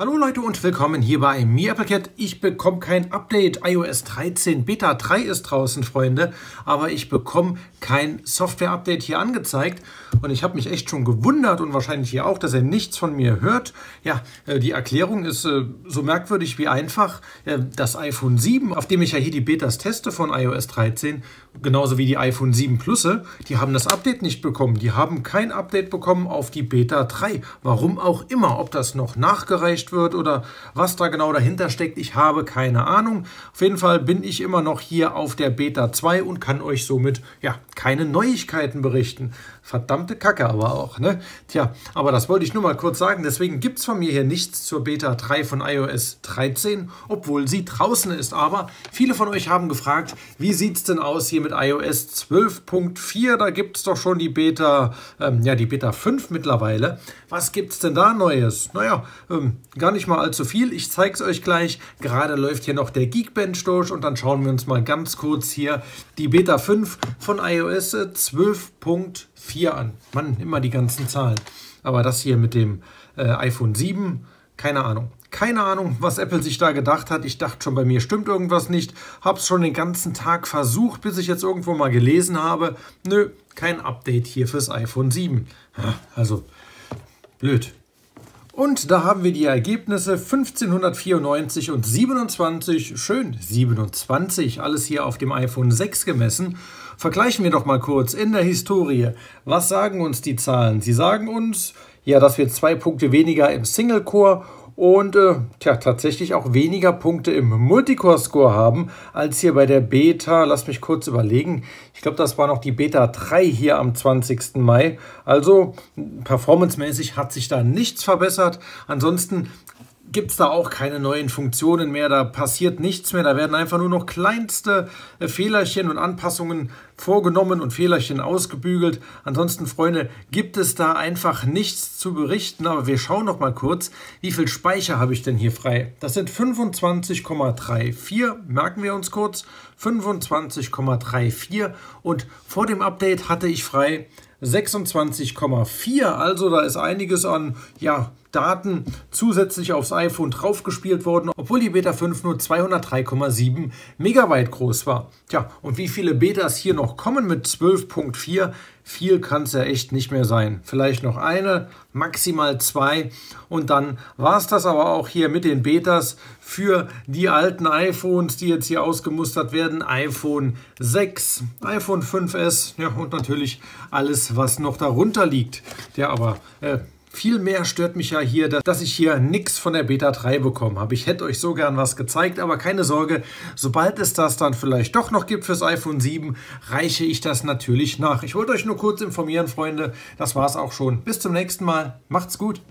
Hallo Leute und willkommen hier bei mir Applecat. Ich bekomme kein Update. iOS 13 Beta 3 ist draußen, Freunde. Aber ich bekomme kein Software-Update hier angezeigt. Und ich habe mich echt schon gewundert und wahrscheinlich hier auch, dass er nichts von mir hört. Ja, äh, die Erklärung ist äh, so merkwürdig wie einfach. Äh, das iPhone 7, auf dem ich ja hier die Betas teste von iOS 13, genauso wie die iPhone 7 Plus, die haben das Update nicht bekommen. Die haben kein Update bekommen auf die Beta 3. Warum auch immer. Ob das noch nachgereicht wird oder was da genau dahinter steckt. Ich habe keine Ahnung. Auf jeden Fall bin ich immer noch hier auf der Beta 2 und kann euch somit ja keine Neuigkeiten berichten. Verdammte Kacke aber auch, ne? Tja, aber das wollte ich nur mal kurz sagen. Deswegen gibt es von mir hier nichts zur Beta 3 von iOS 13, obwohl sie draußen ist. Aber viele von euch haben gefragt, wie sieht es denn aus hier mit iOS 12.4? Da gibt es doch schon die Beta, ähm, ja, die Beta 5 mittlerweile. Was gibt es denn da Neues? Naja, ähm, gar nicht mal allzu viel. Ich zeige es euch gleich. Gerade läuft hier noch der Geekbench durch und dann schauen wir uns mal ganz kurz hier die Beta 5 von iOS 12.4 an. Mann, immer die ganzen Zahlen. Aber das hier mit dem äh, iPhone 7, keine Ahnung. Keine Ahnung, was Apple sich da gedacht hat. Ich dachte schon, bei mir stimmt irgendwas nicht. Hab's schon den ganzen Tag versucht, bis ich jetzt irgendwo mal gelesen habe. Nö, kein Update hier fürs iPhone 7. Also, blöd. Und da haben wir die Ergebnisse 1594 und 27, schön 27, alles hier auf dem iPhone 6 gemessen. Vergleichen wir doch mal kurz in der Historie. Was sagen uns die Zahlen? Sie sagen uns, ja, dass wir zwei Punkte weniger im Single-Core und äh, tja, tatsächlich auch weniger Punkte im Multicore-Score haben als hier bei der Beta. Lass mich kurz überlegen. Ich glaube, das war noch die Beta 3 hier am 20. Mai. Also performancemäßig hat sich da nichts verbessert. Ansonsten gibt es da auch keine neuen Funktionen mehr, da passiert nichts mehr, da werden einfach nur noch kleinste äh, Fehlerchen und Anpassungen vorgenommen und Fehlerchen ausgebügelt. Ansonsten, Freunde, gibt es da einfach nichts zu berichten, aber wir schauen noch mal kurz, wie viel Speicher habe ich denn hier frei? Das sind 25,34, merken wir uns kurz, 25,34 und vor dem Update hatte ich frei 26,4. Also da ist einiges an ja, Daten zusätzlich aufs iPhone draufgespielt worden, obwohl die Beta 5 nur 203,7 Megabyte groß war. Tja, und wie viele Betas hier noch kommen mit 12.4? Viel kann es ja echt nicht mehr sein. Vielleicht noch eine, maximal zwei. Und dann war es das aber auch hier mit den Betas für die alten iPhones, die jetzt hier ausgemustert werden. iPhone 6, iPhone 5S ja, und natürlich alles, was noch darunter liegt. Der aber äh, viel mehr stört mich ja hier, dass ich hier nichts von der Beta 3 bekommen habe. Ich hätte euch so gern was gezeigt, aber keine Sorge, sobald es das dann vielleicht doch noch gibt fürs iPhone 7, reiche ich das natürlich nach. Ich wollte euch nur kurz informieren, Freunde. Das war es auch schon. Bis zum nächsten Mal. Macht's gut.